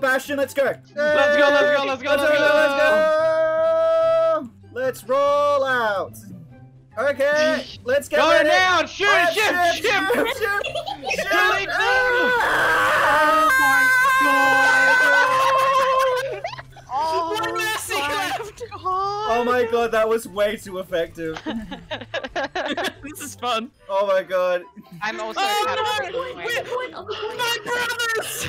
Bastion. Let's go. Let's go, let's go, let's go, Let's let's go. Let's go. go. Let's roll out. Okay, let's get Go ready. now! Shoot, Alright, shoot, shoot, shoot! shoot, shoot, shoot. Delete them. Ah! One mercy left. Oh my god, that was way too effective. this is fun. Oh my god. I'm also Oh, happy no. to win. Wait, Point on the. My brothers.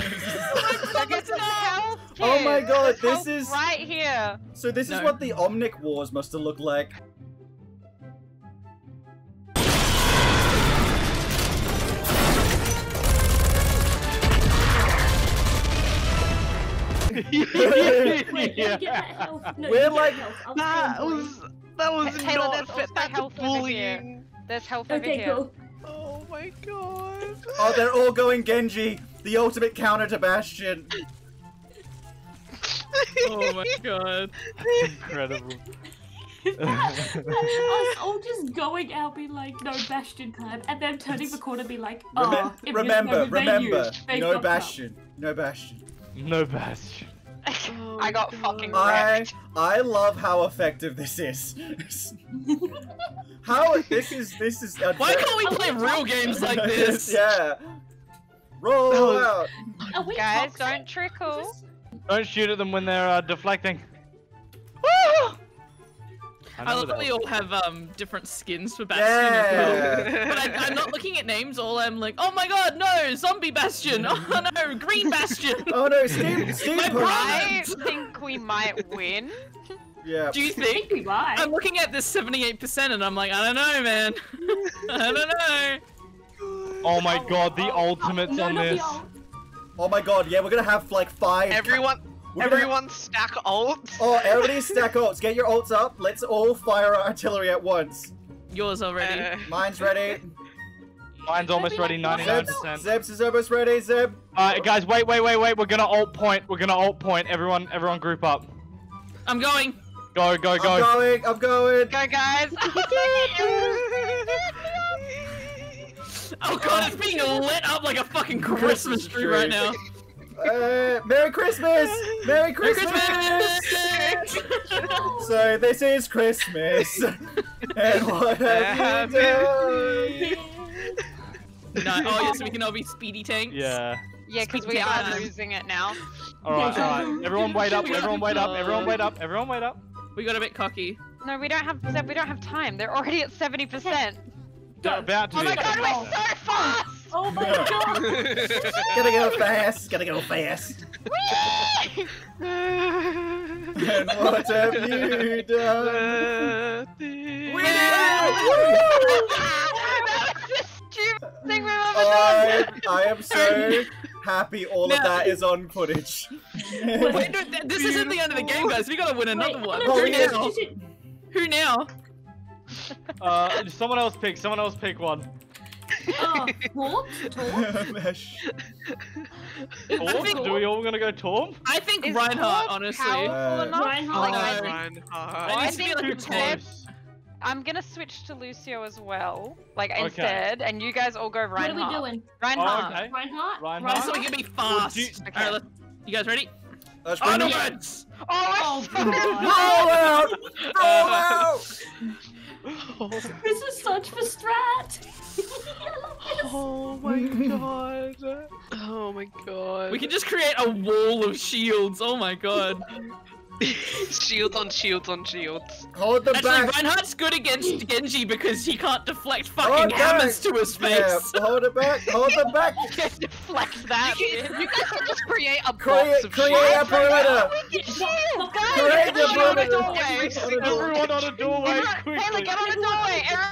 Look at the health Oh my. God, this is- right here. So this is what the Omnic Wars must have looked like. Wait, let get yeah. health. No, We're you get like- That stand by you. was that was Taylor, not fit. also That's health over here. bullying. There's health over Okay, here. cool. Oh my god. Oh, they're all going Genji, the ultimate counter to Bastion. Oh my god. That's Incredible. Us all just going out be like, no Bastion clan, and then turning the corner be like, oh, Remem- it remember, no, they remember, knew. No fucked up." Bastion, no Bastion. no bastion. I got fucking wrecked. I love how effective this is. how this is this is. Why can't we play real games like this? yeah. Roll out. Guys, toxic? don't trickle. Is Don't shoot at them when they're uh, deflecting. I love that we all have um different skins for Bastion as well. But I, I'm not looking at names. All I'm like, oh my god, no, zombie Bastion. Oh no, green Bastion. Oh no, Steve, Steve. My Push. I think we might win. Yeah. Do you think think? we might. I'm looking at this 78% and I'm like, I don't know, man. I don't know. Oh my god, the Oh, oh, ultimates no, on this. ult. Oh my god, yeah, we're gonna have like five. Everyone, we're gonna- everyone stack ults. Oh, everybody stack ults. Get your ults up. Let's all fire our artillery at once. Yours already. Uh, Mine's ready. Mine's almost ready, 99%. Zeb's is almost ready. Zeb. Alright, guys, wait, wait, wait, wait. We're gonna ult point. We're gonna ult point. Everyone, everyone, group up. I'm going. Go, go, go. I'm going. I'm going. Go, guys. Oh god, it's being lit up like a fucking Christmas tree right now. Uh, Merry Christmas! Merry Merry Christmas! Christmas! So this is Christmas, and what have you done? no, oh yes, so we can all be speedy tanks. Yeah. yeah, because we are time. losing it now. All right, all right. Everyone wait up, everyone wait up, everyone wait up, everyone wait up. We got a bit cocky. No, we don't have. We don't have time. They're already at seventy percent. About to Oh my god, we're so fast! Oh my god! Gotta go fast. Gotta go fast. And what have you done? We that was thing we've ever I, done. I am so happy all of that is on footage. Wait, no, th- this isn't the end of the game, guys. We gotta win another Wait, one. no, no, Oh, Who yeah. now? Who now? Uh, someone else pick, someone else pick one. Oh, Torp? Torp? Mesh. Torm? Do we all gonna go Torm? I think Is Reinhardt, Torp honestly. powerful Uh, enough? Reinhardt. Like, I Uh, Reinhardt. I I need to be like a Too Zeb- close. I'm gonna switch to Lucio as well, like Okay. instead, and you guys all go Reinhardt. What are we doing? Reinhardt. Oh, okay. Reinhardt? Reinhardt? So we can be fast. you- Okay. Alright, let's- you guys ready? Let's bring them- Onwards! Oh, Oh, we're so God. Roll out! Roll out! This is such for strat! Oh my god. Oh my god. We can just create a wall of shields. Oh my god. shields on shields on shields. Hold them Actually, back! Reinhardt's good against Genji because he can't deflect fucking no. hammers to his Yeah, face. hold it back! Hold them back! Just deflect that. You, can, you guys can just create a box Create, of create shields. a perimeter! Shield, guys! Create the everyone on a perimeter. doorway. Everyone on a doorway, Everyone- Taylor, get on a doorway. Aaron.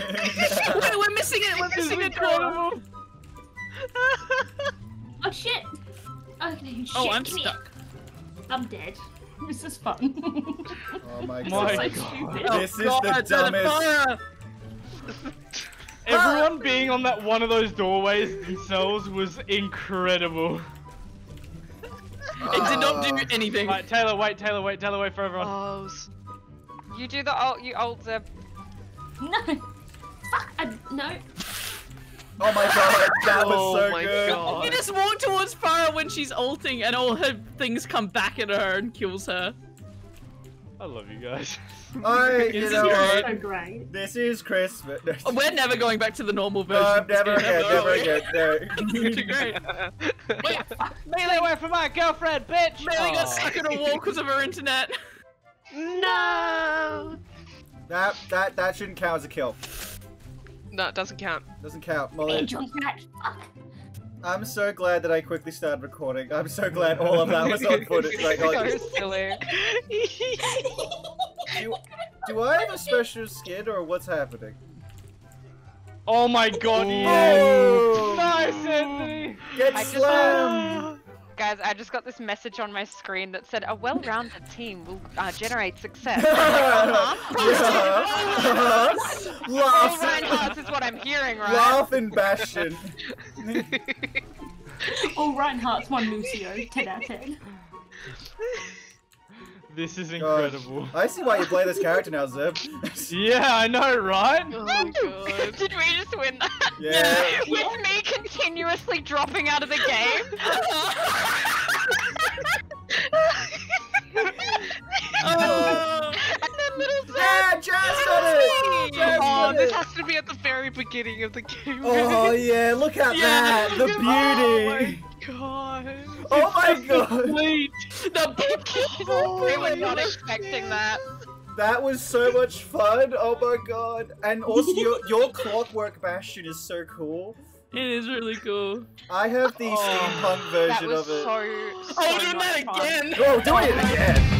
I wanna go! Wait, we're missing it. We're This is missing a door. Oh shit! Okay, shit. Oh, oh I'm come here. stuck. I'm dead. This is fun. Oh my This My is so God. stupid. Oh This is the God, it's on dumbest- Everyone being on that one of those doorways themselves was incredible. It did not do ah. anything. Right, Taylor, wait, Taylor, wait, Taylor, wait for everyone. Oh, You do the ult. You ult Zeb. No! Fuck! I, no! Oh my god, that was Oh so my good. God. You just walk towards Pharah when she's ulting, and all her things come back at her and kills her. I love you guys. I, you This is know great. what? So great. This is Christmas. Oh, we're never going back to the normal version. No, of this never again, are never we? again. No. It's great. Wait, Melee away from my girlfriend, bitch! Bailey got stuck in a wall because of her internet. no. That that that shouldn't count as a kill. No, it doesn't count. Doesn't count. Molly, Enjoy that. Fuck. I'm so glad that I quickly started recording. I'm so glad all of that was on footage. Like, so like, silly. do, do I have a special skin or what's happening? Oh my god, oh! yes! Oh! Nice, Anthony! Get I just- slammed! Guys, I just got this message on my screen that said a well-rounded team will uh, generate success. Yeah. All Laugh, Reinhardt's is what I'm hearing, right? laugh and Bastion. All Reinhardt's one Lucio. 10 out of 10. This is God. incredible. I see why you play this character now, Zeb. Yeah, I know, right? Oh god. Did we just win that? Yeah. With me continuously dropping out of the game? Beginning of the game. Oh yeah, look at Yeah. that! The beauty! Oh my god. Oh my god! Complete. The we were not expecting that. That was so much fun! Oh my god! And also, your, your clockwork bastion is so cool. It is really cool. I have the oh. steampunk That version was of it. so, so Oh, doing much that fun. again! Oh, doing it again!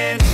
it.